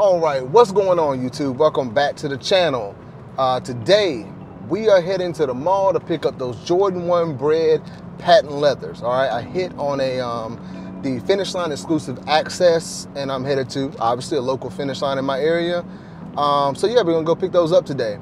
All right, what's going on YouTube? Welcome back to the channel. Uh, today, we are heading to the mall to pick up those Jordan 1 Bred patent leathers. All right, I hit on a um, the Finish Line exclusive access and I'm headed to obviously a local Finish Line in my area. Um, so yeah, we're gonna go pick those up today.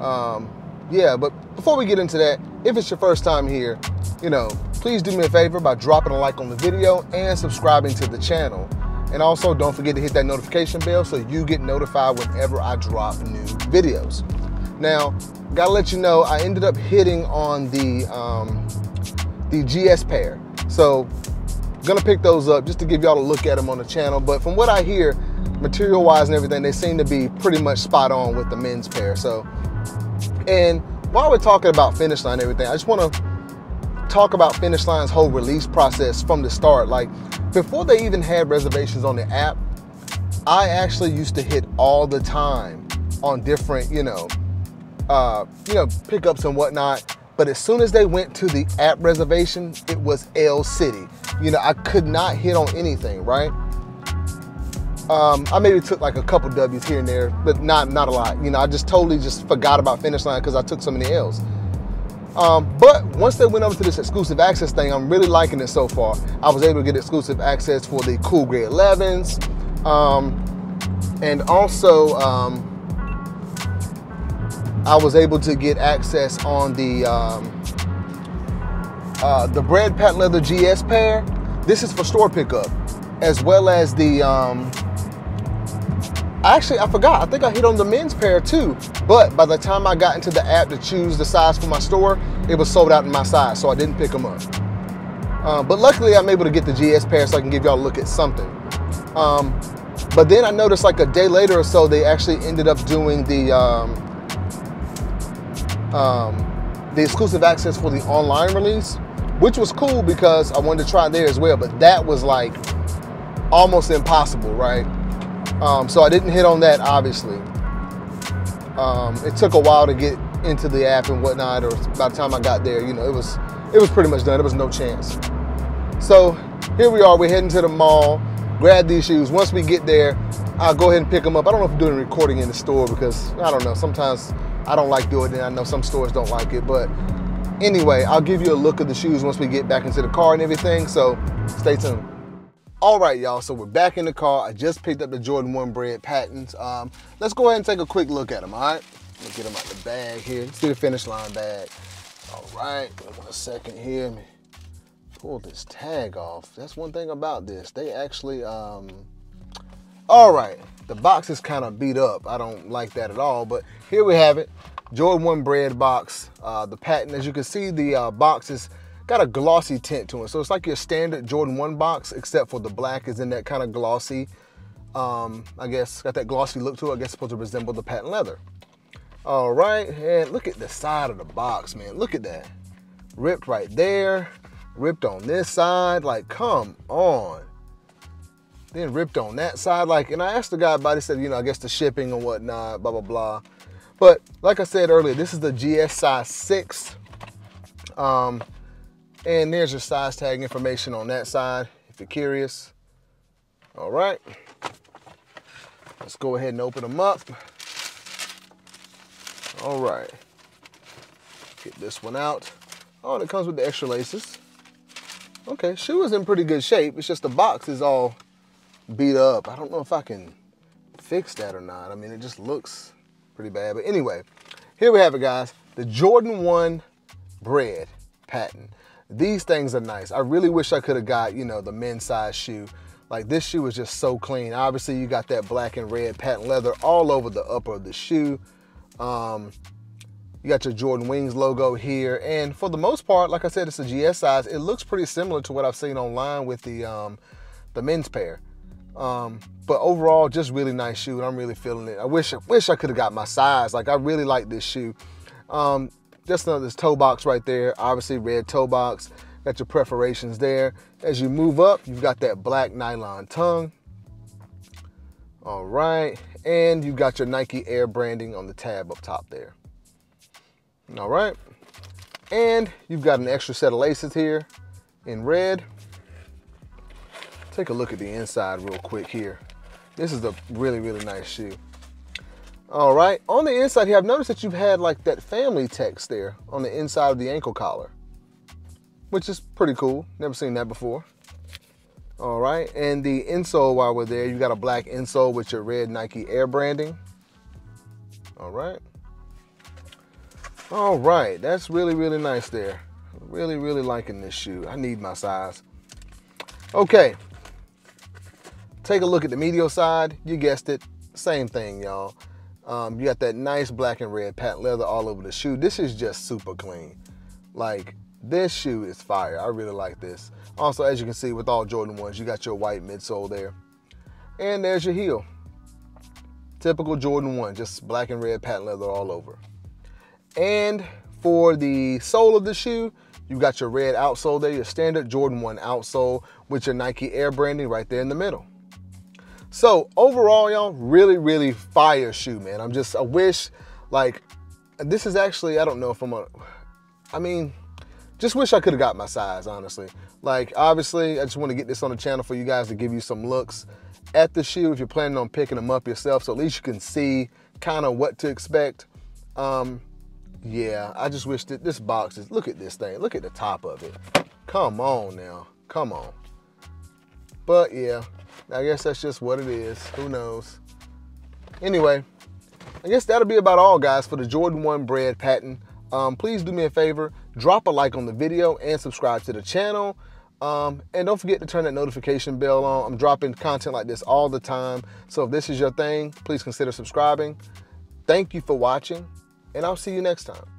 Um, yeah, but before we get into that, if it's your first time here, you know, please do me a favor by dropping a like on the video and subscribing to the channel. And also don't forget to hit that notification bell so you get notified whenever I drop new videos. Now, gotta let you know, I ended up hitting on the, um, the GS pair. So gonna pick those up just to give y'all a look at them on the channel. But from what I hear, material wise and everything, they seem to be pretty much spot on with the men's pair. So, and while we're talking about Finish Line and everything, I just wanna talk about Finish Line's whole release process from the start. Like before they even had reservations on the app, I actually used to hit all the time on different, you know, uh, you know, pickups and whatnot. But as soon as they went to the app reservation, it was L City. You know, I could not hit on anything, right? Um, I maybe took like a couple W's here and there, but not not a lot. You know, I just totally just forgot about Finish Line because I took so many L's. Um, but once they went over to this exclusive access thing, I'm really liking it so far. I was able to get exclusive access for the Cool Gray 11s, um, and also um, I was able to get access on the um, uh, the Bred Patent Leather GS pair. This is for store pickup, as well as the um, Actually, I forgot. I think I hit on the men's pair too. But by the time I got into the app to choose the size for my store, it was sold out in my size, so I didn't pick them up. Uh, but luckily, I'm able to get the GS pair so I can give y'all a look at something. Um, but then I noticed like a day later or so, they actually ended up doing the um, um, the exclusive access for the online release, which was cool because I wanted to try there as well. But that was like almost impossible, right? Um, so I didn't hit on that, obviously. Um, it took a while to get into the app and whatnot, or by the time I got there, you know, it was it was pretty much done. There was no chance. So here we are. We're heading to the mall. Grab these shoes. Once we get there, I'll go ahead and pick them up. I don't know if I'm doing recording in the store because I don't know. Sometimes I don't like doing it. I know some stores don't like it, but anyway, I'll give you a look of the shoes once we get back into the car and everything. So stay tuned. All right, y'all, so we're back in the car. I just picked up the Jordan 1 Bred patents. Um, let's go ahead and take a quick look at them, all right? Let me get them out of the bag here. Let's see the finish line bag. All right, one second here. Let me pull this tag off. That's one thing about this. They actually, um, all right, the box is kind of beat up. I don't like that at all, but here we have it. Jordan 1 Bred box. Uh, the patent, as you can see, the uh, box is got a glossy tint to it. So it's like your standard Jordan 1 box, except for the black is in that kind of glossy, um, I guess, got that glossy look to it. I guess supposed to resemble the patent leather. All right, and look at the side of the box, man. Look at that. Ripped right there, ripped on this side, like come on. Then ripped on that side, like, and I asked the guy about it, said, you know, I guess the shipping and whatnot, blah, blah, blah. But like I said earlier, this is the GS size six. Um, and there's your size tag information on that side if you're curious. All right. Let's go ahead and open them up. All right. Get this one out. Oh, and it comes with the extra laces. Okay, shoe is in pretty good shape. It's just the box is all beat up. I don't know if I can fix that or not. I mean, it just looks pretty bad. But anyway, here we have it, guys. The Jordan 1 Bred patent. These things are nice. I really wish I could have got, you know, the men's size shoe. Like this shoe is just so clean. Obviously you got that black and red patent leather all over the upper of the shoe. Um, you got your Jordan Wings logo here. And for the most part, like I said, it's a GS size. It looks pretty similar to what I've seen online with the, um, the men's pair. Um, but overall, just really nice shoe, and I'm really feeling it. I wish, I wish I could have got my size. Like I really like this shoe. Um, just another this toe box right there. Obviously red toe box. Got your perforations there. As you move up, you've got that black nylon tongue. All right, and you've got your Nike Air branding on the tab up top there. All right, and you've got an extra set of laces here in red. Take a look at the inside real quick here. This is a really, really nice shoe. All right, on the inside here, I've noticed that you've had like that family text there on the inside of the ankle collar, which is pretty cool. Never seen that before. All right, and the insole while we're there, you got a black insole with your red Nike Air branding. All right. All right, that's really, really nice there. Really, really liking this shoe. I need my size. Okay, take a look at the medial side. You guessed it, same thing, y'all. Um, you got that nice black and red patent leather all over the shoe. This is just super clean. Like, this shoe is fire. I really like this. Also, as you can see with all Jordan 1s, you got your white midsole there. And there's your heel. Typical Jordan 1, just black and red patent leather all over. And for the sole of the shoe, you've got your red outsole there, your standard Jordan 1 outsole with your Nike Air branding right there in the middle. So overall, y'all, really, really fire shoe, man. I'm just, I wish, like, this is actually, I don't know if I'm a, I mean, just wish I could have got my size, honestly. Like, obviously, I just want to get this on the channel for you guys to give you some looks at the shoe if you're planning on picking them up yourself, so at least you can see kind of what to expect. Um, yeah, I just wish that this box is, look at this thing. Look at the top of it. Come on now. Come on. But yeah, I guess that's just what it is. Who knows? Anyway, I guess that'll be about all, guys, for the Jordan 1 Bred patent. Um, please do me a favor, drop a like on the video and subscribe to the channel. Um, and don't forget to turn that notification bell on. I'm dropping content like this all the time. So if this is your thing, please consider subscribing. Thank you for watching and I'll see you next time.